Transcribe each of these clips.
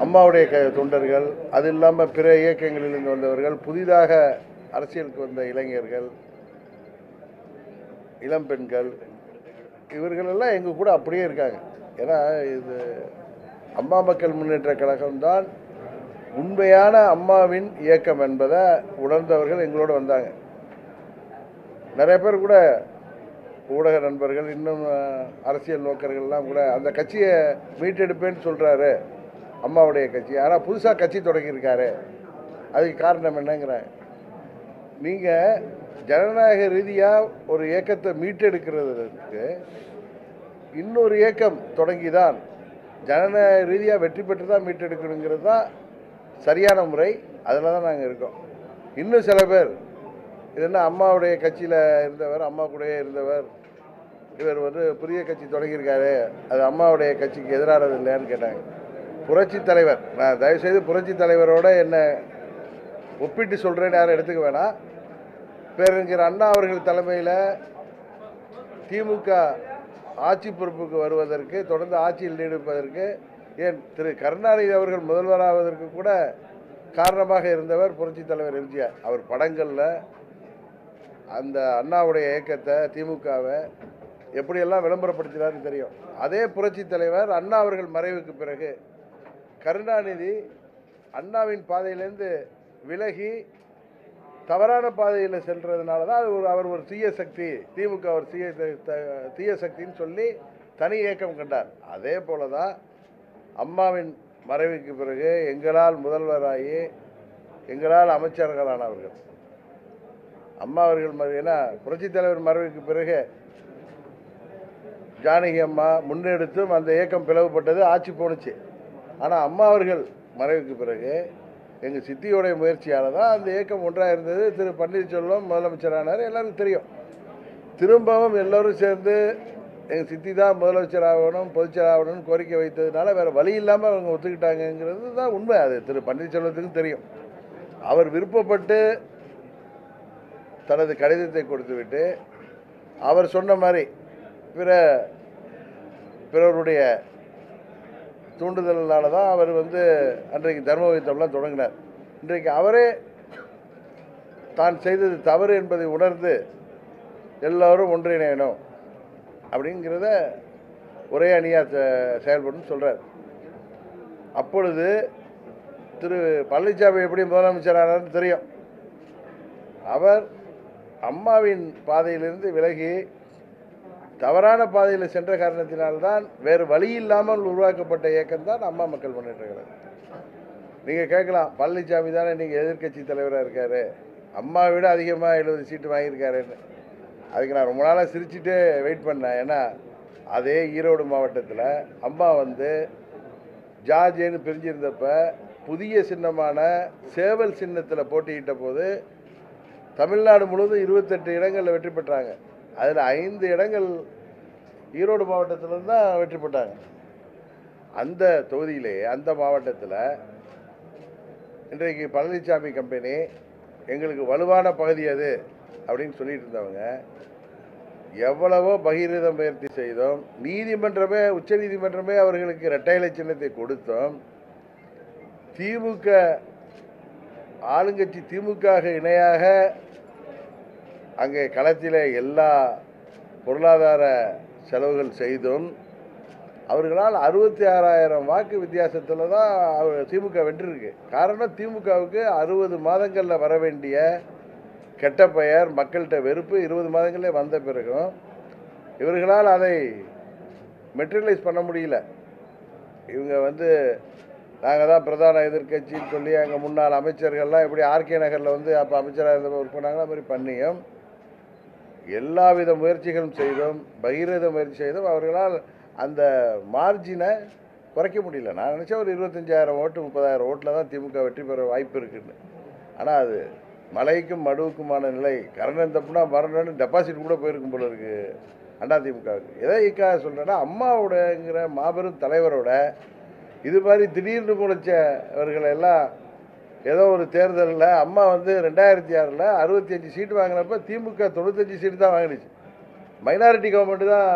அம்மாவுடைய க தொண்டர்கள் அது இல்லாமல் பிற இயக்கங்களிலிருந்து வந்தவர்கள் புதிதாக அரசியலுக்கு வந்த இளைஞர்கள் இளம் பெண்கள் இவர்களெல்லாம் எங்கள் கூட அப்படியே இருக்காங்க. ஏன்னா இது அம்மா மக்கள் முன்னேற்ற கழகம்தான் உண்மையான அம்மாவின் இயக்கம் என்பதை உணர்ந்தவர்கள் எங்களோட வந்தாங்க. நிறைய பேர் கூட ஊடக நண்பர்கள் இன்னும் அரசியல் நோக்கர்கள்லாம் கூட அந்த கட்சியை மீட்டெடுப்பேன்னு சொல்கிறாரு அம்மாவுடைய கட்சி. ஆனால் புதுசாக கட்சி தொடங்கியிருக்காரு. அதுக்கு காரணம் என்னங்கிறேன். நீங்கள் ஜனநாயக ரீதியாக ஒரு இயக்கத்தை மீட்டெடுக்கிறதுக்கு இன்னொரு இயக்கம் தொடங்கி தான் ஜனநாயக ரீதியாக வெற்றி பெற்று தான் மீட்டெடுக்கணுங்கிறது தான் சரியான முறை. அதில் தான் நாங்கள் இருக்கோம். இன்னும் சில பேர் இது என்ன அம்மாவுடைய கட்சியில் இருந்தவர் அம்மா கூடயே இருந்தவர் இவர் வந்து புதிய கட்சி தொடங்கியிருக்காரு. அது அம்மாவுடைய கட்சிக்கு எதிரானது இல்லையான்னு கேட்டாங்க. புரட்சி தலைவர். நான் தயவுசெய்து புரட்சி தலைவரோட என்னை ஒப்பிட்டு சொல்கிறேன்னு யாரும் எடுத்துக்க வேணாம். பேரறிஞர் அண்ணா அவர்கள் தலைமையில் திமுக ஆட்சி பொறுப்புக்கு வருவதற்கு தொடர்ந்து ஆட்சியில் நீடிப்பதற்கு ஏன் திரு கருணாநிதி அவர்கள் முதல்வராவதற்கு கூட காரணமாக இருந்தவர் புரட்சி தலைவர் எம்ஜிஆர். அவர் படங்களில் அந்த அண்ணாவுடைய இயக்கத்தை திமுகவை எப்படியெல்லாம் விளம்பரப்படுத்தினார்னு தெரியும். அதே புரட்சி தலைவர் அண்ணா அவர்கள் மறைவுக்கு பிறகு கருணாநிதி அண்ணாவின் பாதையிலேருந்து விலகி தவறான பாதையில் செல்றதுனால தான் அது ஒரு அவர் ஒரு தீய சக்தி திமுக ஒரு தீய தீய சக்தின்னு சொல்லி தனி இயக்கம் கண்டார். அதே போல தான் அம்மாவின் மறைவுக்கு பிறகு எங்களால் முதல்வராகி எங்களால் அமைச்சர்களானவர்கள். அம்மா அவர்கள் ஏன்னா புரட்சித் தலைவர் மறைவுக்கு பிறகு ஜானகி அம்மா முன்னெடுத்தும் அந்த இயக்கம் பிளவுபட்டது ஆட்சி போணுச்சு. ஆனால் அம்மா அவர்கள் மறைவுக்கு பிறகு எங்கள் சித்தியோடைய முயற்சியால் தான் அந்த இயக்கம் ஒன்றாக இருந்தது. திரு பன்னீர்செல்வம் முதலமைச்சரானார் எல்லாருக்கும் தெரியும். திரும்பவும் எல்லோரும் சேர்ந்து எங்கள் சித்தி தான் முதலமைச்சர் ஆகணும் பொதுச்செயலர் ஆகணும்னு கோரிக்கை வைத்ததுனால வேறு வழி இல்லாமல் அவங்க ஒத்துக்கிட்டாங்கங்கிறது தான் உண்மை. அது திரு பன்னீர்செல்வத்துக்கும் தெரியும். அவர் விருப்பப்பட்டு தனது கடிதத்தை கொடுத்துவிட்டு அவர் சொன்ன மாதிரி பிற பிறருடைய தூண்டுதலினால தான் அவர் வந்து அன்றைக்கு தர்மயுத்தம்லாம் தொடங்கினார். இன்றைக்கு அவரே தான் செய்தது தவறு என்பதை உணர்ந்து எல்லோரும் ஒன்றிணையணும் அப்படிங்கிறத ஒரே அணியாக செயல்படும் சொல்கிறார் அப்பொழுது திரு பழனிசாமி எப்படி முதலமைச்சரானார்னு தெரியும். அவர் அம்மாவின் பாதையிலிருந்து விலகி தவறான பாதையில் சென்ற காரணத்தினால்தான் வேறு வழி இல்லாமல் உருவாக்கப்பட்ட இயக்கம் தான் அம்மா மக்கள் முன்னேற்ற கழகம். நீங்கள் கேட்கலாம் பழனிசாமி தானே நீங்கள் எதிர்க்கட்சி தலைவராக இருக்காரு. அம்மா விட அதிகமாக எழுபது சீட்டு வாங்கியிருக்காருன்னு. அதுக்கு நான் ரொம்ப நாளாக சிரிச்சுட்டே வெயிட் பண்ணேன். ஏன்னா அதே ஈரோடு மாவட்டத்தில் அம்மா வந்து ஜார்ஜேன்னு பிரிஞ்சிருந்தப்ப புதிய சின்னமான சேவல் சின்னத்தில் போட்டியிட்ட போது தமிழ்நாடு முழுவதும் இருபத்தெட்டு இடங்களில் வெற்றி பெற்றாங்க. அதில் ஐந்து இடங்கள் ஈரோடு மாவட்டத்திலிருந்து தான் வெற்றி பெற்றாங்க. அந்த தொகுதியிலே அந்த மாவட்டத்தில் இன்றைக்கு பழனிசாமி கம்பெனி எங்களுக்கு வலுவான பகுதி அது அப்படின்னு சொல்லிட்டு இருந்தவங்க எவ்வளவோ பகிரத முயற்சி செய்தோம். நீதிமன்றமே உச்சநீதிமன்றமே அவர்களுக்கு இரட்டை இலை சின்னத்தை கொடுத்தோம். திமுக ஆளுங்கட்சி திமுக இணையாக அங்கே களத்தில் எல்லா பொருளாதார செலவுகள் செய்தும் அவர்களால் அறுபத்தி ஆறாயிரம் வாக்கு வித்தியாசத்தில் தான் அவர் திமுக வென்றிருக்கு. காரணம் திமுகவுக்கு அறுபது மாதங்களில் வர வேண்டிய கெட்ட பெயர் மக்கள்கிட்ட வெறுப்பு இருபது மாதங்களே வந்த பிறகும் இவர்களால் அதை மெட்டீரியலைஸ் பண்ண முடியல. இவங்க வந்து நாங்கள் தான் பிரதான எதிர்கட்சின்னு சொல்லி அங்கே முன்னாள் அமைச்சர்கள்லாம் எப்படி ஆர்கே நகரில் வந்து அப்போ அமைச்சராக இருந்த ஒர்க் பண்ணாங்களோ அது மாதிரி பண்ணியும் எல்லாவித முயற்சிகளும் செய்தோம் பகிரத முயற்சி செய்தோம். அவர்களால் அந்த மார்ஜினை குறைக்க முடியல. நான் நினச்சேன் ஒரு இருபத்தஞ்சாயிரம் ஓட்டு முப்பதாயிரம் ஓட்டில் தான் திமுக வெற்றி பெற வாய்ப்பு இருக்குன்னு. ஆனால் அது மலைக்கும் மடுவுக்குமான நிலை. கரணம் தப்புனா மரணம்னு டெபாசிட் கூட போயிருக்கும் போல இருக்கு அதிமுகவுக்கு எதை இக்காக சொல்கிறேன்னா அம்மாவோடங்கிற மாபெரும் தலைவரோட இது மாதிரி திடீர்னு முளைச்சவர்களை எல்லாம் ஏதோ ஒரு தேர்தலில் அம்மா வந்து ரெண்டாயிரத்தி ஆறில் அறுபத்தி அஞ்சு சீட்டு வாங்கினப்ப திமுக தொண்ணூத்தஞ்சு சீட்டு தான் வாங்கிடுச்சு. மைனாரிட்டி கவர்மெண்ட்டு தான்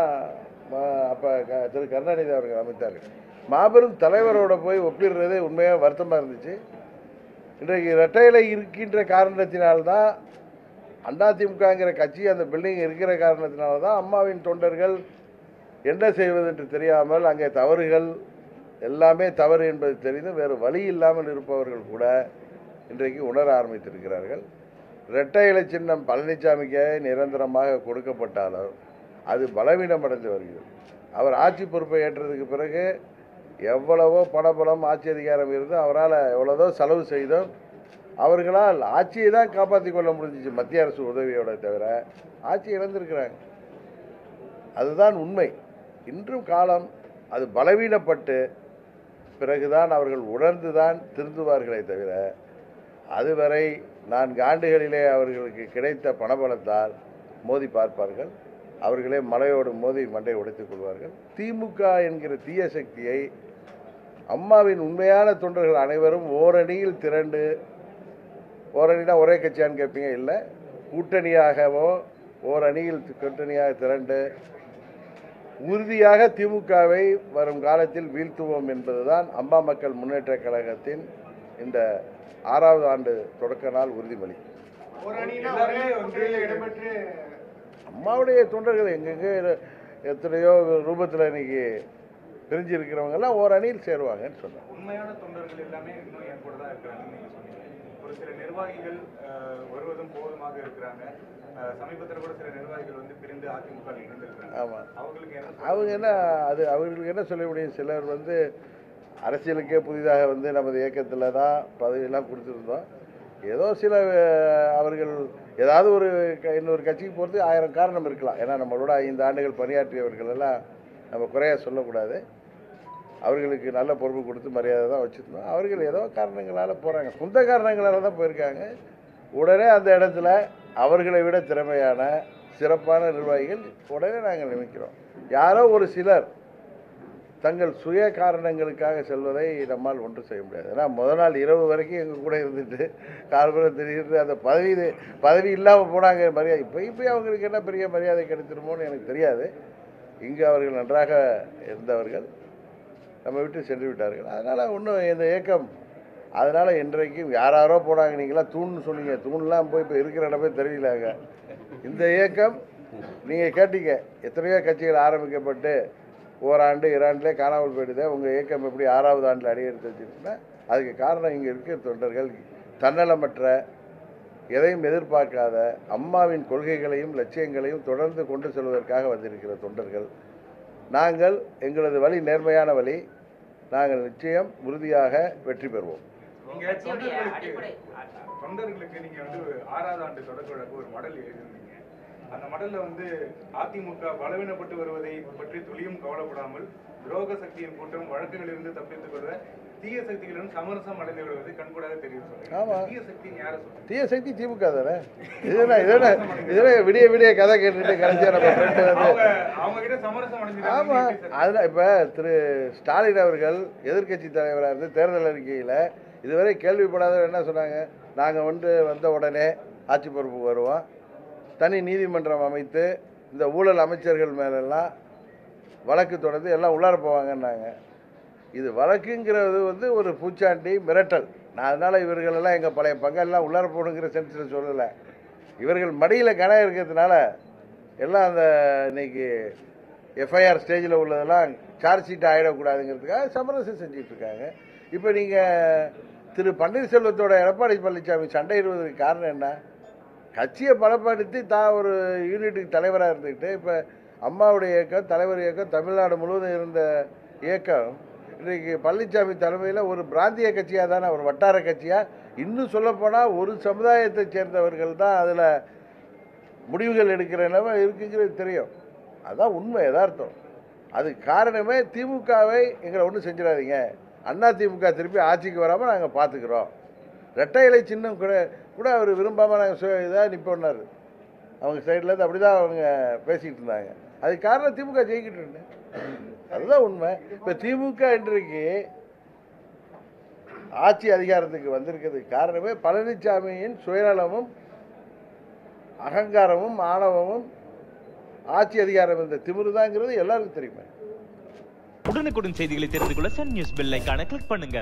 அப்போ திரு கருணாநிதி அவர்கள் அமைத்தார் மாபெரும் தலைவரோட போய் ஒப்பிடுறதே உண்மையாக வருத்தமாக இருந்துச்சு. இன்றைக்கு ரெட்டையில் இருக்கின்ற காரணத்தினால்தான் அதிமுகங்கிற கட்சி அந்த பில்டிங் இருக்கிற காரணத்தினால தான் அம்மாவின் தொண்டர்கள் என்ன செய்வது என்று தெரியாமல் அங்கே தவறுகள் எல்லாமே தவறு என்பது தெரிந்து வேறு வழி இல்லாமல் இருப்பவர்கள் கூட இன்றைக்கு உணர ஆரம்பித்திருக்கிறார்கள். இரட்டை இலை சின்னம் பழனிசாமிக்கே நிரந்தரமாக கொடுக்கப்பட்டாலும் அது பலவீனம் அடைந்து வருகிறது. அவர் ஆட்சி பொறுப்பை ஏற்றதுக்கு பிறகு எவ்வளவோ பணபலம் ஆட்சி அதிகாரம் இருந்தும் அவரால் எவ்வளவோ செலவு செய்தும். அவர்களால் ஆட்சியை தான் காப்பாற்றி கொள்ள முடிஞ்சிச்சு மத்திய அரசு உதவியோட தவிர ஆட்சி இழந்திருக்கிறாங்க. அதுதான் உண்மை. இன்றும் காலம் அது பலவீனப்பட்டு பிறகுதான் அவர்கள் உணர்ந்துதான் திருந்துவார்களே தவிர அதுவரை நான்கு ஆண்டுகளிலே அவர்களுக்கு கிடைத்த பணபலத்தால் மோதி பார்ப்பார்கள். அவர்களே மலையோடு மோதி மண்டை உடைத்துக் கொள்வார்கள். திமுக என்கிற தீய சக்தியை அம்மாவின் உண்மையான தொண்டர்கள் அனைவரும் ஓரணியில் திரண்டு ஓரணினா ஒரே கட்சியான்னு கேட்பீங்க? இல்லை. கூட்டணியாகவோ ஓரணியில் கூட்டணியாக திரண்டு உறுதியாக திமுகவை வரும் காலத்தில் வீழ்த்துவோம் என்பதுதான் அம்மா மக்கள் முன்னேற்ற கழகத்தின் இந்த ஆறாவது ஆண்டு தொடக்க நாள் உறுதிமொழி. அம்மாவுடைய தொண்டர்கள் எங்கெங்கே எத்தனையோ ரூபத்தில் இன்னைக்கு பிரிஞ்சு இருக்கிறவங்க எல்லாம் ஒரு அணியில் சேருவாங்கன்னு சொன்னாங்க. உண்மையான தொண்டர்கள் எல்லாமே ஒரு சில நிர்வாகிகள் வருவதும் போவதுமாக இருக்கிறாங்க. சமீபத்துல கூட சில நிர்வாகிகள் வந்து பிரிந்து அதிமுக இணைந்திருக்கிறாங்க. ஆமாம் அவங்களுக்கு என்ன அவங்க என்ன அது அவர்களுக்கு என்ன சொல்ல முடியும்? சிலர் வந்து அரசியலுக்கே புதிதாக வந்து நமது இயக்கத்தில் தான் பதவியெல்லாம் கொடுத்துருந்தோம். ஏதோ சில அவர்கள் ஏதாவது ஒரு க- இன்னொரு கட்சிக்கு போகிறது ஆயிரம் காரணம் இருக்கலாம். ஏன்னா நம்மளோட ஐந்து ஆண்டுகள் பணியாற்றியவர்கள் எல்லாம் நம்ம குறைய சொல்லக்கூடாது. அவர்களுக்கு நல்ல பொறுப்பு கொடுத்து மரியாதை தான் வச்சுருந்தோம். அவர்கள் ஏதோ காரணங்களால் போகிறாங்க சொந்த காரணங்களால் தான் போயிருக்காங்க. உடனே அந்த இடத்துல அவர்களை விட திறமையான சிறப்பான நிர்வாகிகள் உடனே நாங்கள் நியமிக்கிறோம். யாரோ ஒரு சிலர் தங்கள் சுய காரணங்களுக்காக செல்வதை நம்மால் ஒன்றும் செய்ய முடியாது. ஏன்னா முத நாள் இரவு வரைக்கும் எங்கள் கூட இருந்துட்டு கால்புறம் திடீர்னு அந்த பதவி பதவி இல்லாமல் போனாங்க மரியாதை இப்போ இப்போ அவங்களுக்கு என்ன பெரிய மரியாதை கிடைச்சிருமோன்னு எனக்கு தெரியாது. இங்கு அவர்கள் நன்றாக இருந்தவர்கள். நம்ம விட்டு சென்று விட்டார்கள். அதனால் ஒன்றும் இந்த இயக்கம் அதனால் இன்றைக்கும் யாராரோ போனாங்க நீங்களாம் தூண்னு சொன்னீங்க. தூண்லாம் போய் இப்போ இருக்கிற இடமே தெரியலாங்க இந்த இயக்கம் நீங்கள் கேட்டீங்க. எத்தனையோ கட்சிகள் ஆரம்பிக்கப்பட்டு ஓராண்டு இராண்டிலே காணாமல் போயிடுது. உங்கள் இயக்கம் எப்படி ஆறாவது ஆண்டில் அடியெடுத்து வச்சுருக்குன்னா அதுக்கு காரணம் இங்கே இருக்கிற தொண்டர்கள் தன்னலமற்ற எதையும் எதிர்பார்க்காத அம்மாவின் கொள்கைகளையும் லட்சியங்களையும் தொடர்ந்து கொண்டு செல்வதற்காக வந்திருக்கிற தொண்டர்கள். நாங்கள் எங்களது வழி நேர்மையான வழி நாங்கள் நிச்சயம் உறுதியாக வெற்றி பெறுவோம். தொண்டர்களுக்கு நீங்க வந்து ஒரு ஆறாவது ஆண்டு தொடக்க ஒரு மடல் எழுதியிருந்தீங்க அந்த மடல்ல வந்து அதிமுக பலவீனப்பட்டு வருவதை பற்றி துளியும் கவலைப்படாமல் துரோக சக்தியின் கூட்டம் வழக்குகளிலிருந்து தப்பித்துக் கொள்ள தீய சக்திகளுடன் சமரசம் அடைந்து விடுவது கண்கூடாக தெரியும் ஆமா. தீய சக்தி திமுக தானே? இதுனா இதுனா விடிய விடிய கதை கேட்டுட்டு கடைசியாக நம்ம ஃப்ரெண்டு வந்து அவங்க சமரசம் ஆமாம் அடைஞ்சிருக்காங்க அதில் இப்போ திரு ஸ்டாலின் அவர்கள் எதிர்க்கட்சி தலைவராக இருந்து தேர்தல் அறிக்கையில் இதுவரை கேள்விப்படாதவர் என்ன சொன்னாங்க? நாங்கள் வந்து வந்த உடனே ஆட்சி பொறுப்புக்கு வருவோம். தனி நீதிமன்றம் அமைத்து இந்த ஊழல் அமைச்சர்கள் மேலெல்லாம் வழக்கு தொடர்ந்து எல்லாம் உள்ளார போவாங்கன்னாங்க. இது வழக்குங்கிறது வந்து ஒரு பூச்சாண்டி மிரட்டல். நான் அதனால் இவர்களெல்லாம் எங்கள் பழைய பங்கெல்லாம் உள்ளார போகணுங்கிற சென்ஸில் சொல்லலை. இவர்கள் மடியில் கனம் இருக்கிறதுனால எல்லாம் அந்த இன்னைக்கு எஃப்ஐஆர் ஸ்டேஜில் உள்ளதெல்லாம் சார்ஜ் ஷீட் ஆகிடக்கூடாதுங்கிறதுக்காக சமரசம் செஞ்சுட்டு இருக்காங்க இப்போ நீங்கள் திரு பன்னீர்செல்வத்தோட எடப்பாடி பழனிசாமி சண்டையிடுவதற்கு காரணம் என்ன? கட்சியை பலப்படுத்தி தான் ஒரு யூனிட்டுக்கு தலைவராக இருந்துக்கிட்டு இப்போ அம்மாவுடைய இயக்கம் தலைவர் இயக்கம் தமிழ்நாடு முழுவதும் இருந்த இயக்கம் இன்றைக்கு பழனிசாமி தலைமையில் ஒரு பிராந்திய கட்சியாக தானே ஒரு வட்டார கட்சியாக இன்னும் சொல்லப்போனால் ஒரு சமுதாயத்தைச் சேர்ந்தவர்கள் தான் அதில் முடிவுகள் எடுக்கிற நிலமை இருக்குங்கிறது தெரியும். அதுதான் உண்மை யதார்த்தம். அதுக்கு காரணமே திமுகவை எங்களை ஒன்றும் செஞ்சிடாதீங்க. அண்ணா திமுக திருப்பி ஆட்சிக்கு வராமல் நாங்கள் பார்த்துக்குறோம் ரெட்டை இலை சின்னம் கூட கூட அவர் விரும்பாமல் நாங்கள் இதாக நிற்போன்னாரு அவங்க சைட்லேருந்து அப்படி தான் அவங்க பேசிக்கிட்டு இருந்தாங்க. அதுக்கு காரணம் திமுக ஜெயிக்கிட்டு இருந்தேன் அதுதான் உண்மை. இப்போ திமுக இன்றைக்கு ஆட்சி அதிகாரத்துக்கு வந்திருக்கிறதுக்கு காரணமே பழனிசாமியின் சுயநலமும் அகங்காரமும் ஆணவமும் ஆட்சி அதிகாரம் இந்த திமிரு தாங்கிறது எல்லாருக்கும் தெரியுமே. உடனுக்குடன் செய்திகளை தெரிந்து கொள்ள Sun News bell icon click பண்ணுங்க.